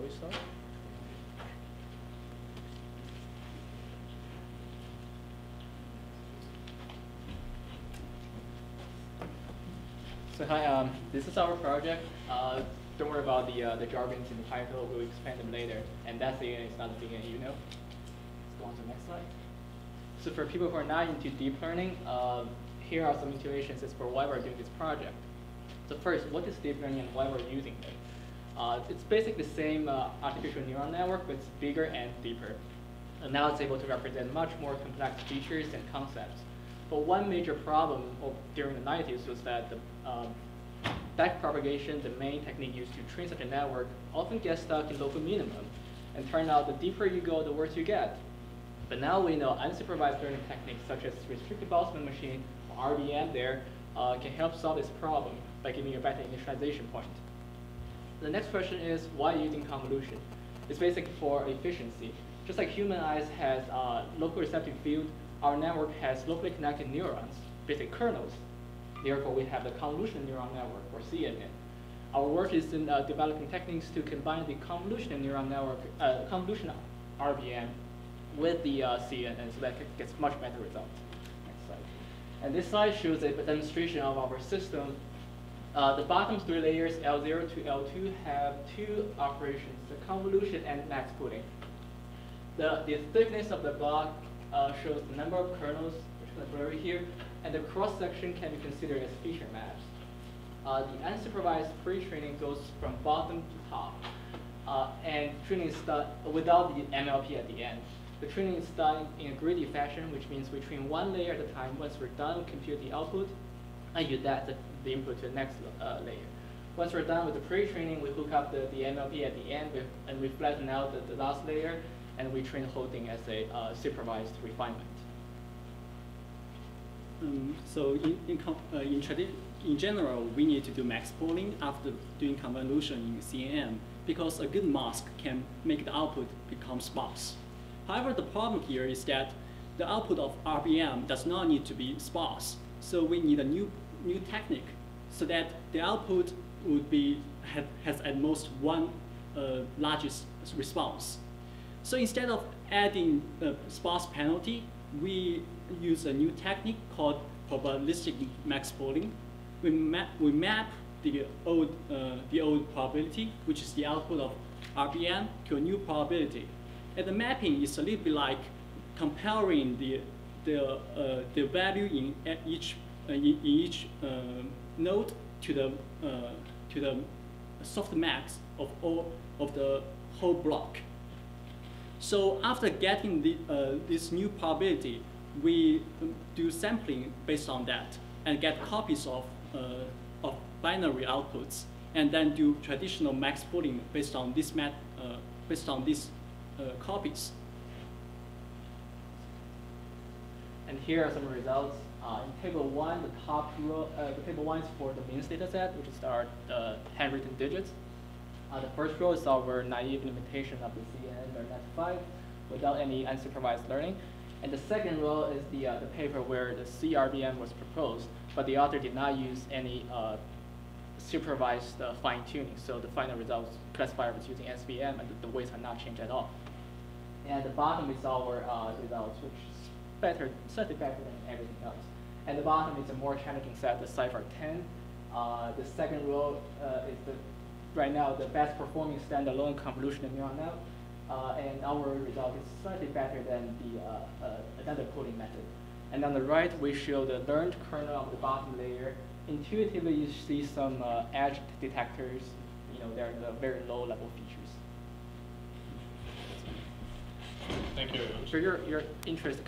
we start? So hi, um, this is our project. Uh, don't worry about the uh, the jargons in the title. We'll expand them later. And that thing is not the thing you know. Let's go on to the next slide. So for people who are not into deep learning, uh, here are some intuitions as for why we're doing this project. So first, what is deep learning and why we're using it? Uh, it's basically the same uh, artificial neural network, but it's bigger and deeper. And now it's able to represent much more complex features and concepts. But one major problem during the 90s was that the um, backpropagation, the main technique used to train such a network, often gets stuck in local minimum. And turn out the deeper you go, the worse you get. But now we know unsupervised learning techniques such as restricted Boltzmann machine or RBM there uh, can help solve this problem by giving you a better initialization point. The next question is why using convolution? It's basically for efficiency. Just like human eyes has uh, local receptive field, our network has locally connected neurons, basic kernels. Therefore, we have the convolution neural network, or CNN. Our work is in uh, developing techniques to combine the convolutional neural network, uh, convolutional RBM with the uh, CNN so that it gets much better results. Next slide. And this slide shows a demonstration of our system. Uh, the bottom three layers, L0 to L2, have two operations, the convolution and max pooling. The, the thickness of the block uh, shows the number of kernels, which is blurry here, and the cross-section can be considered as feature maps. Uh, the unsupervised pre-training goes from bottom to top, uh, and training is done without the MLP at the end. The training is done in a greedy fashion, which means we train one layer at a time. Once we're done, compute the output, and use that the, the input to the next uh, layer. Once we're done with the pre-training, we hook up the, the MLP at the end, with, and we flatten out the, the last layer, and we train the whole thing as a uh, supervised refinement. Um, so in, in, uh, in, in, general, we need to do max pooling after doing convolution in CNN because a good mask can make the output become sparse. However, the problem here is that the output of RBM does not need to be sparse. So we need a new, new technique so that the output would be, have, has at most one uh, largest response. So instead of adding a sparse penalty, we use a new technique called probabilistic max pooling. We map, we map the old, uh, the old probability, which is the output of RBM, to a new probability. And the mapping is a little bit like comparing the, the, uh, the value in each, in each uh, node to the, uh, to the softmax of, all, of the whole block. So after getting the, uh, this new probability, we do sampling based on that and get copies of, uh, of binary outputs and then do traditional max pooling based on this uh, based on these uh, copies. And here are some results. Uh, in table one, the top row, uh, the table one is for the MNIST data set, which is our handwritten digits. Uh, the first row is our naive implementation of the CNN or Net5 without any unsupervised learning. And the second row is the, uh, the paper where the CRBM was proposed, but the author did not use any uh, supervised uh, fine tuning. So the final results classifier was using SVM and the, the weights are not changed at all. And the bottom is our uh, results, which better, slightly better than everything else. At the bottom is a more challenging set, the CIFAR 10. Uh, the second row uh, is the right now the best performing standalone convolutional neural net, uh, and our result is slightly better than the uh, uh, another pooling method. And on the right, we show the learned kernel of the bottom layer. Intuitively, you see some uh, edge detectors. You know, they're the very low level features. Thank you. For your, your interest